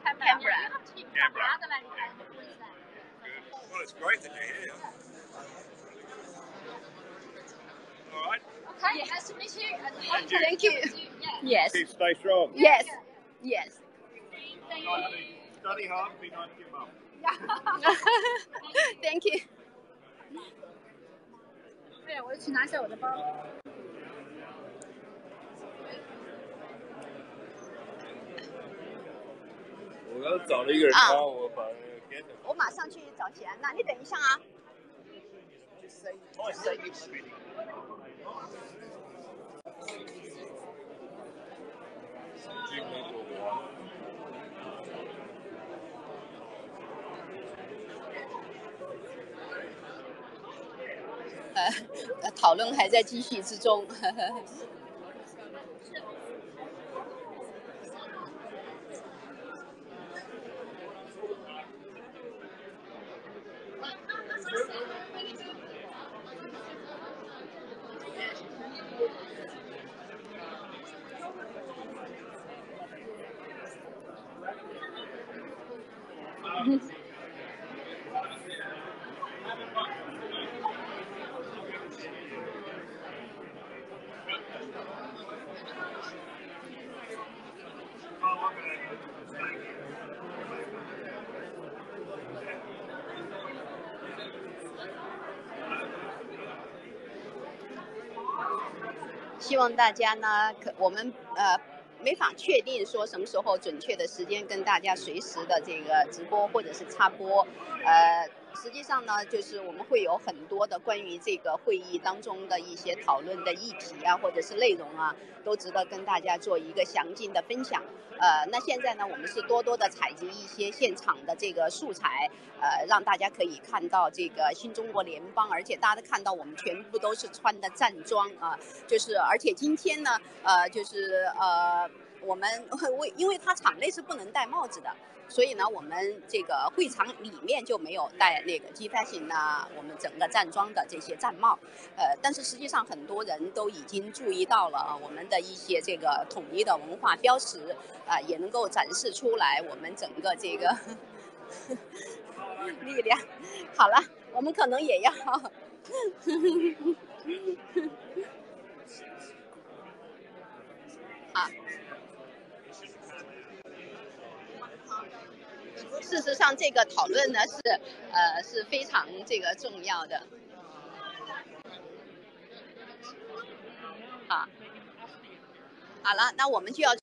Canberra. Well, it's great that you're here. All right. Okay, nice to meet you. and hope to Thank meet you. with Yeah. Yes. Keep stay strong. Yes. Yes. Study hard and be nice to your mum. Thank you. 对，我去拿一下我的包。 找了一个人啊帮我把那个 get 我马上去找钱。那你等一下啊。呃讨论还在继续之中。希望大家呢，可我们呃没法确定说什么时候准确的时间跟大家随时的这个直播或者是插播，呃，实际上呢，就是我们会有很多的关于这个会议当中的一些讨论的议题啊，或者是内容啊，都值得跟大家做一个详尽的分享。呃，那现在呢，我们是多多的采集一些现场的这个素材，呃，让大家可以看到这个新中国联邦，而且大家都看到我们全部都是穿的战装啊，就是而且今天呢，呃，就是呃，我们为因为他场内是不能戴帽子的。所以呢，我们这个会场里面就没有戴那个机翻型呢，我们整个站桩的这些站帽，呃，但是实际上很多人都已经注意到了，我们的一些这个统一的文化标识啊、也能够展示出来我们整个这个 力量。好了，我们可能也要。啊。事实上，这个讨论呢是呃是非常这个重要的。好，好了，那我们就要